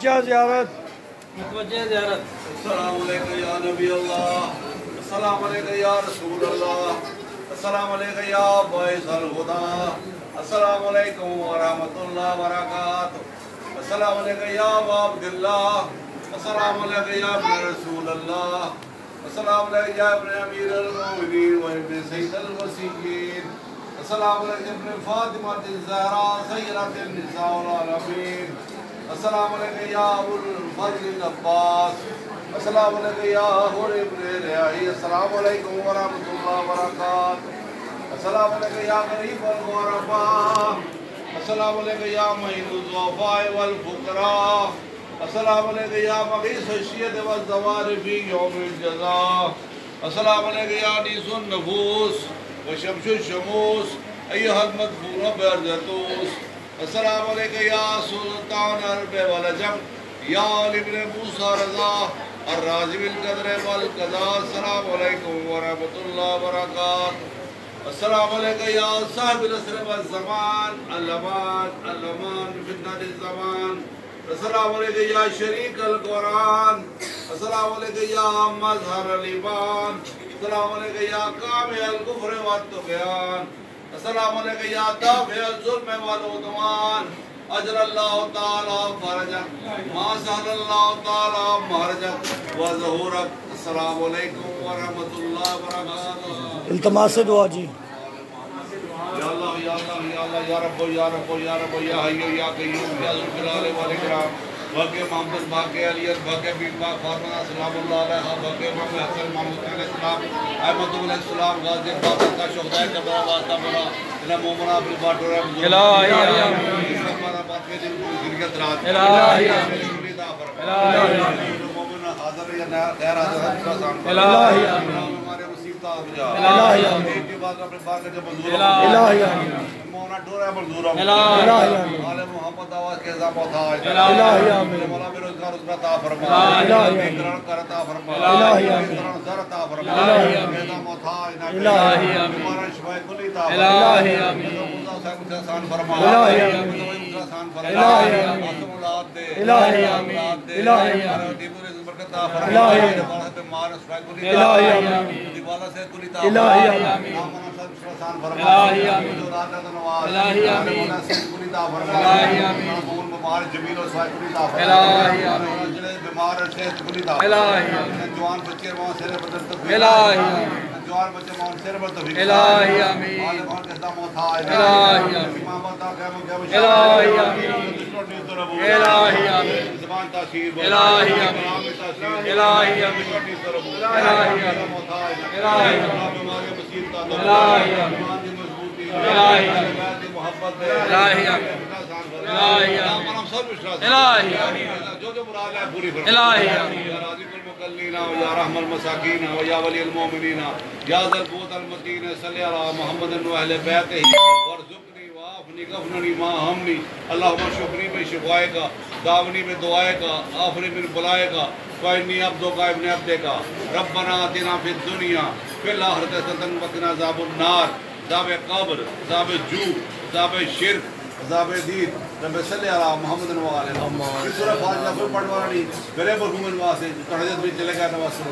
متوجہ زیارت. متوجہ زیارت. السلام علیکم یا نبی اللہ. السلام علیکم یا رسول اللہ. السلام علیکم یا باعث الہدا. السلام علیکم ورحمۃ اللہ وبرکاتہ. السلام علیکم یا عبد اللہ السلام علیکم یا ابن رسول اللہ. السلام علیکم یا ابن امیر المومنین و ابن سید الوسیین السلام علیکم ابن فاطمہ الزہرا سیدۃ النساء العالمین. السلام علیکم یا ابو الفضل العباس. السلام علیکم یا حور ابن ریاحی السلام علیکم ورحمۃ اللہ وبرکاتہ. السلام علیکم یا غریب الغرباء السلام علیکم یا معین الضعفاء والفقراء. السلام علیکم یا مغیث الشیعت والزوار فی یوم الجزاء. السلام علیکم یا نیس النفوس وشمش الشموس. ایہا المدفون برزتوس السلام علیکم یا سلطان عرب والجم یا ابن موسیٰ رضا الرازم القدر والقضاء، السلام علیکم ورحمت اللہ وبرکاتہ۔ السلام علیکم یا صاحب الاسر والزمان اللمان اللمان فتنة الزمان۔ السلام علیکم یا شریک القرآن۔ السلام علیکم یا مظہر الایمان۔ السلام علیکم یا کامل الکفر والتقیان السلام علیکم یا دافع الظلم والعدوان اجر اللہ تعالی فرجک ما سہل اللہ تعالی مہرجک وظہورک السلام علیکم ورحمت اللہ وبرکاتہ۔ التماس دعا جی۔ یا اللہ یا اللہ یا اللہ یا رب یا رب یا رب یا حی یا قیوم یا ذوالجلال والاکرام باقی محمد باقی علیت باقی بین فاطمہ سلام اللہ علیہ باقی محمد حسن محمد علیہ السلام۔ احمد علیہ السلام غازی باقی کا شہداء کربلا واسطہ بنا انہا مومنہ اپنی باٹو رہے الہی آمین ہمارا بات کے دن زندگیت رات الہی الہی مومن حاضر یا غیر حاضر ہے الہی ہمارے مصیبت آ جا الہی کی بات اپنے کا جب منظور الہی ڈورا الہی الہی آمین آل محمد آواز کے الہی آمین مولا بے روزگار اس عطا فرما الہی قرار کر عطا فرما الہی آمین قرار در عطا فرما الہی آمین ہوتا ہے الہی آمین ہمارا شفاء کلی عطا الہی فرما آمین مولا صاحب سے آسان فرما الہی آمین آمین آسان فرما الہی آمین اولاد دے الہی آمین الہی آمین دیبور اس برکت عطا فرما الہی آمین دیوالا سے کلی الہی عطا آمین عطا الہی فرما آمین نامنا صاحب سے آسان فرما الہی آمین۔ الہی آمین۔ آمین مول مبار جمیل و صاحب کلی فرما الہی آمین۔ جڑے بیمار ہیں صحت کلی عطا الہی فرما جوان بچے وہاں سر بدل تفیق الہی آمین۔ جوان بچے وہاں سر بدل تفیق الہی آمین عالم اور کہتا موتا ہے الہی آمین امام بتا کہ ہم کیا الہی آمین الہی آمین زبان تاثیر الہی آمین الہی آمین الہی آمین الہی آمین الہی آمین الہی آمین محبت الہی آمین الہی آمین الہی آمین جو جو مراد ہے پوری فرما الہی آمین یا راضی یا رحم المساکین و یا ولی المومنین یا ذل قوت المتین، صلی علی محمد و اہل بیت ہی ورزقنی وافنی غفننی ما ہمنی اللہم شکری میں شفائے کا داونی میں دعائے کا آفری میں بلائے کا فائنی عبدو کا، ابن عبدے کا، ربنا آتنا فی الدنیا، فی الاخرت حسنۃ وقنا عذاب النار، عذاب قبر، عذاب جو، عذاب شرک عذاب دید رب صلی علی محمد علیہ وسلم اس سورہ فاتحہ پڑھوانا نہیں میرے مرحوم نواز سے تڑجت بھی چلے گا نواز